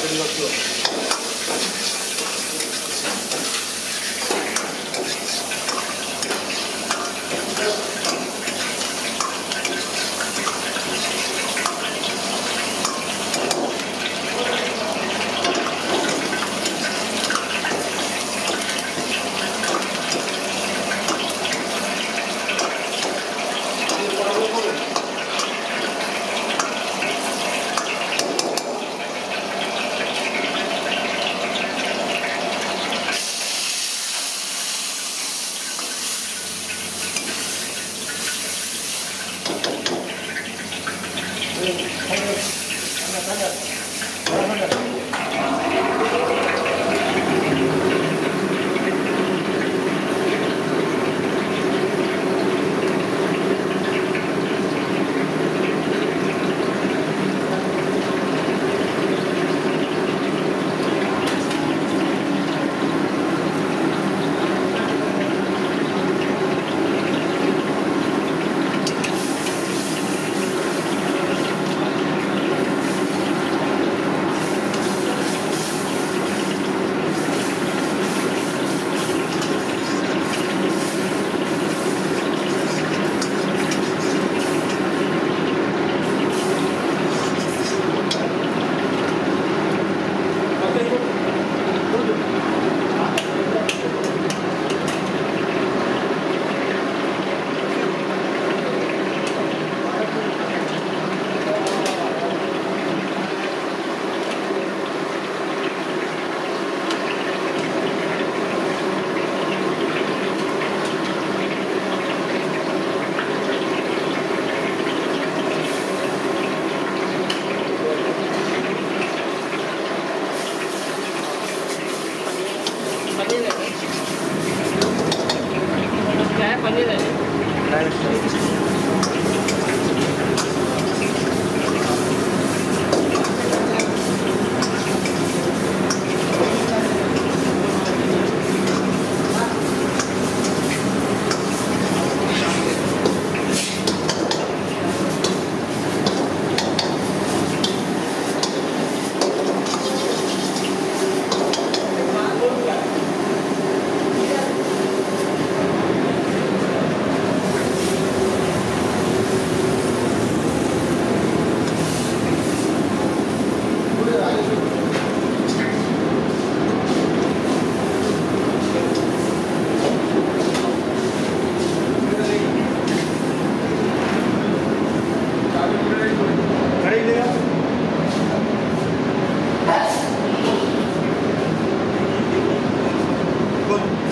国の木を。понедельник. Дальше. Cristo